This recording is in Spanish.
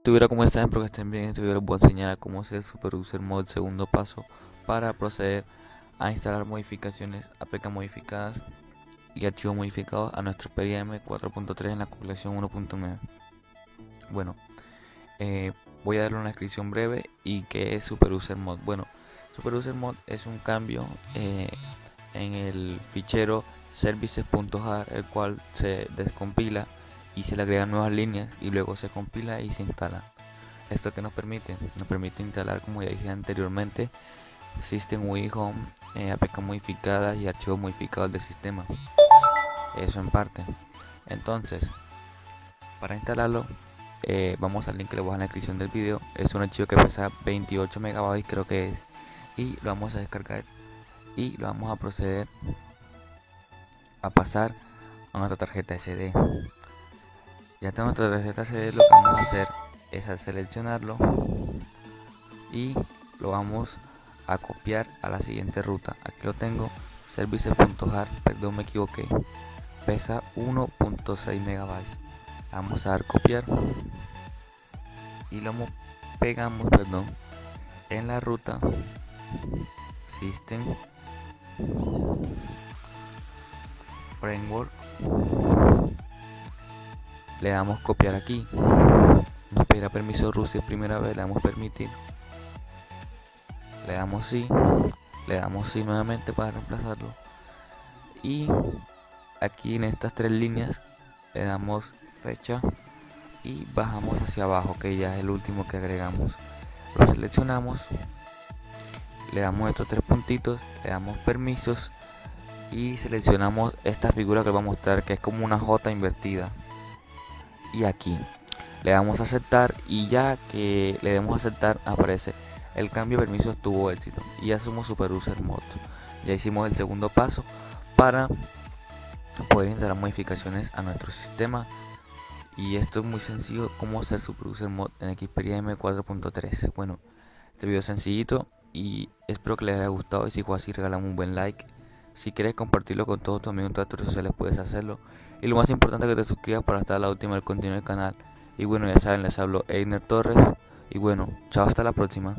gente hubiera como están, espero que estén bien. Video les voy a enseñar cómo hacer Superuser Mod segundo paso para proceder a instalar modificaciones APK modificadas y archivos modificados a nuestro PRM 4.3 en la compilación 1.9. Bueno, eh, voy a darle una descripción breve y qué es Superuser Mod. Bueno, Superuser Mod es un cambio eh, en el fichero services.jar el cual se descompila y se le agregan nuevas líneas y luego se compila y se instala. Esto que nos permite, nos permite instalar como ya dije anteriormente System UI Home, eh, APK modificadas y archivos modificados del sistema. Eso en parte. Entonces, para instalarlo, eh, vamos al link que le voy a en la descripción del video. Es un archivo que pesa 28 megabytes creo que es. Y lo vamos a descargar y lo vamos a proceder a pasar a nuestra tarjeta SD. Ya tengo nuestra tarjeta SD, lo que vamos a hacer es a seleccionarlo y lo vamos a copiar a la siguiente ruta. Aquí lo tengo, service.jar, perdón me equivoqué, pesa 1.6 megabytes. Vamos a dar copiar. Y lo pegamos, perdón, en la ruta. System. Framework le damos copiar aquí. Nos pedirá permiso Rusia primera vez le damos permitir. Le damos sí le damos sí nuevamente para reemplazarlo. Y aquí en estas tres líneas le damos fecha y bajamos hacia abajo que ya es el último que agregamos. Lo seleccionamos le damos estos tres puntitos le damos permisos y seleccionamos esta figura que va a mostrar que es como una J invertida y aquí. Le damos a aceptar y ya que le demos a aceptar aparece. El cambio de permisos tuvo éxito y ya somos super user mod. Ya hicimos el segundo paso para poder instalar modificaciones a nuestro sistema. Y esto es muy sencillo como hacer super user mod en Xperia M 4.3 bueno este video es sencillito y espero que les haya gustado. Y si fue así regalamos un buen like. Si quieres compartirlo con todos tus amigos en tus redes sociales puedes hacerlo. Y lo más importante es que te suscribas para estar la última del contenido del canal. Y bueno, ya saben, les hablo Einer Torres. Y bueno, chao, hasta la próxima.